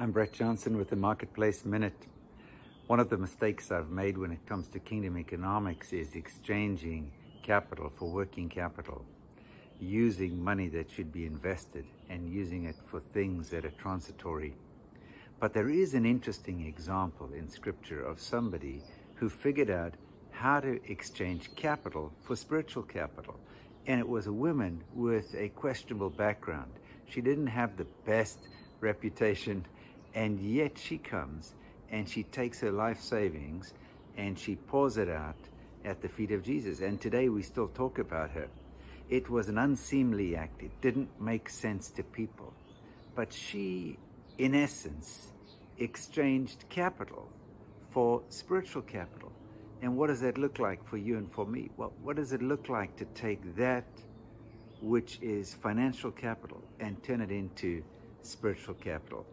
I'm Brett Johnson with the Marketplace Minute. One of the mistakes I've made when it comes to kingdom economics is exchanging capital for working capital, using money that should be invested and using it for things that are transitory. But there is an interesting example in scripture of somebody who figured out how to exchange capital for spiritual capital. And it was a woman with a questionable background. She didn't have the best reputation and yet she comes and she takes her life savings and she pours it out at the feet of Jesus. And today we still talk about her. It was an unseemly act. It didn't make sense to people. But she, in essence, exchanged capital for spiritual capital. And what does that look like for you and for me? Well, what does it look like to take that which is financial capital and turn it into spiritual capital?